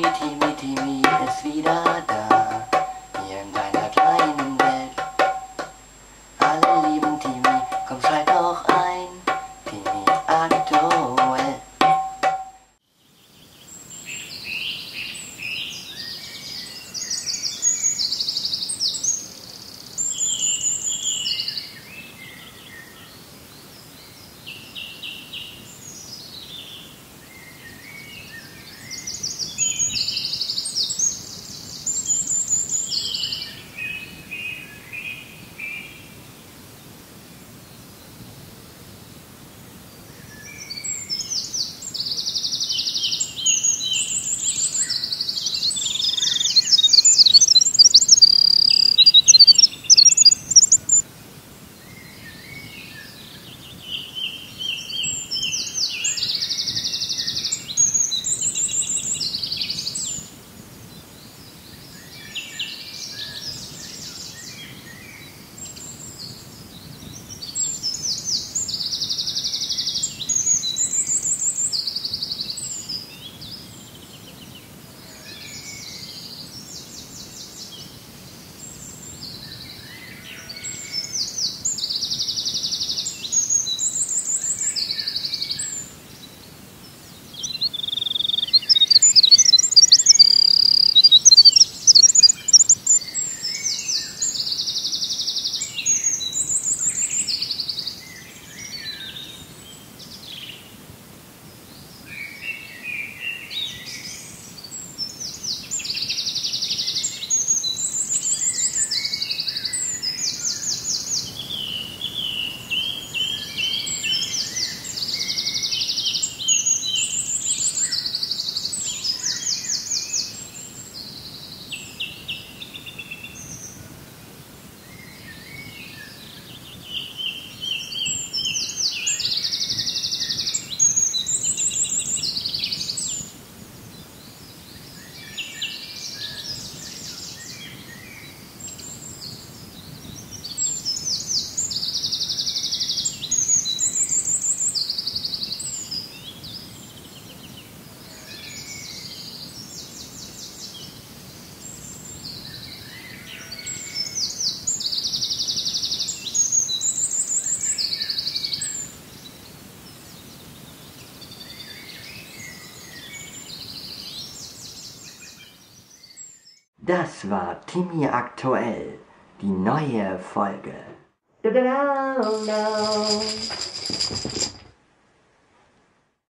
Timmy, Timmy, Timmy ist wieder da. Das war Timmy aktuell, die neue Folge. Da, da, da.